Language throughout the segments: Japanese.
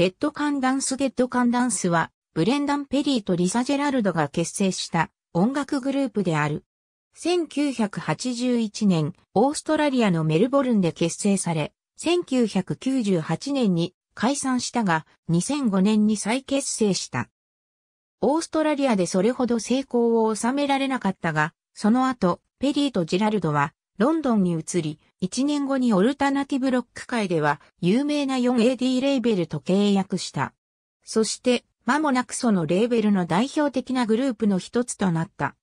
デッドカンダンスデッドカンダンスは、ブレンダン・ペリーとリサ・ジェラルドが結成した音楽グループである。1981年、オーストラリアのメルボルンで結成され、1998年に解散したが、2005年に再結成した。オーストラリアでそれほど成功を収められなかったが、その後、ペリーとジェラルドはロンドンに移り、1年後にオルタナティブロック界では有名な 4AD レーベルと契約した。そして、間もなくそのレーベルの代表的なグループの一つとなった。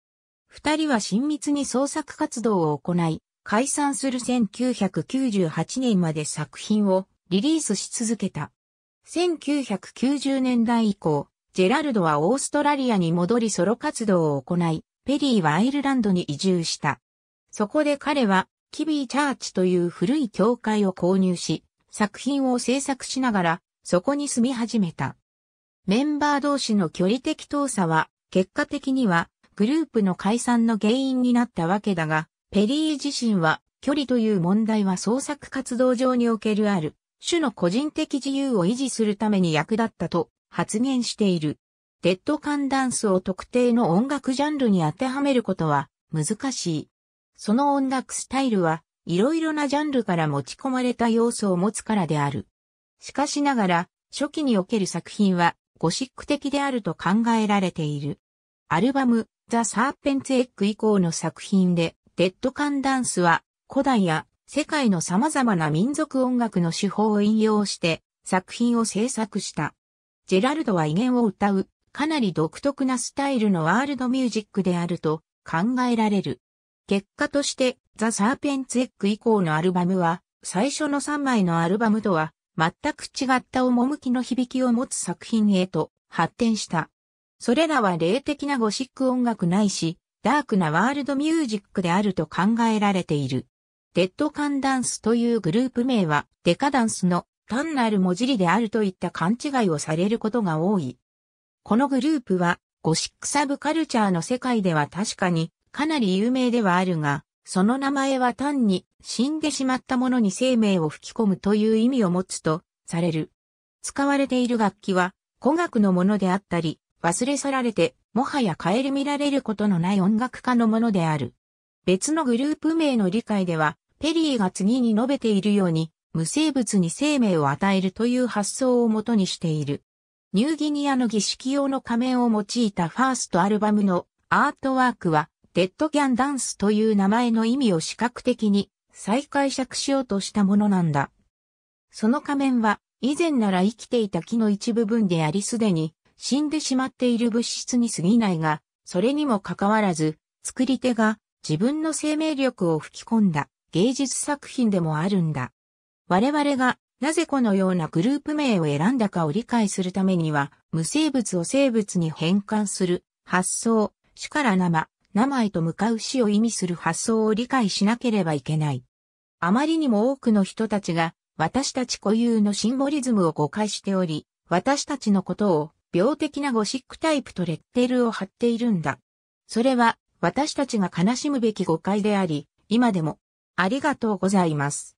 二人は親密に創作活動を行い、解散する1998年まで作品をリリースし続けた。1990年代以降、ジェラルドはオーストラリアに戻りソロ活動を行い、ペリーはアイルランドに移住した。そこで彼は、キビーチャーチという古い教会を購入し、作品を制作しながら、そこに住み始めた。メンバー同士の距離的闘差は、結果的には、グループの解散の原因になったわけだが、ペリー自身は、距離という問題は創作活動上におけるある、種の個人的自由を維持するために役立ったと発言している。デッドカンダンスを特定の音楽ジャンルに当てはめることは難しい。その音楽スタイルはいろいろなジャンルから持ち込まれた要素を持つからである。しかしながら、初期における作品はゴシック的であると考えられている。アルバム、ザ・サーペンツ・エッグ以降の作品で、デッドカンダンスは古代や世界の様々な民族音楽の手法を引用して作品を制作した。ジェラルドは威厳を歌うかなり独特なスタイルのワールドミュージックであると考えられる。結果としてザ・サーペンツ・エッグ以降のアルバムは最初の3枚のアルバムとは全く違った趣の響きを持つ作品へと発展した。それらは霊的なゴシック音楽ないし、ダークなワールドミュージックであると考えられている。デッドカンダンスというグループ名はデカダンスの単なる文字りであるといった勘違いをされることが多い。このグループはゴシックサブカルチャーの世界では確かにかなり有名ではあるが、その名前は単に死んでしまったものに生命を吹き込むという意味を持つとされる。使われている楽器は古楽のものであったり、忘れ去られてもはや顧みられることのない音楽家のものである。別のグループ名の理解では、ペリーが次に述べているように、無生物に生命を与えるという発想をもとにしている。ニューギニアの儀式用の仮面を用いたファーストアルバムのアートワークは、デッドギャンダンスという名前の意味を視覚的に再解釈しようとしたものなんだ。その仮面は、以前なら生きていた木の一部分でありすでに死んでしまっている物質に過ぎないが、それにもかかわらず、作り手が自分の生命力を吹き込んだ芸術作品でもあるんだ。我々がなぜこのようなグループ名を選んだかを理解するためには、無生物を生物に変換する発想、死から生、生へと向かう死を意味する発想を理解しなければいけない。あまりにも多くの人たちが私たち固有のシンボリズムを誤解しており、私たちのことを病的なゴシックタイプとレッテルを貼っているんだ。それは私たちが悲しむべき誤解であり、今でもありがとうございます。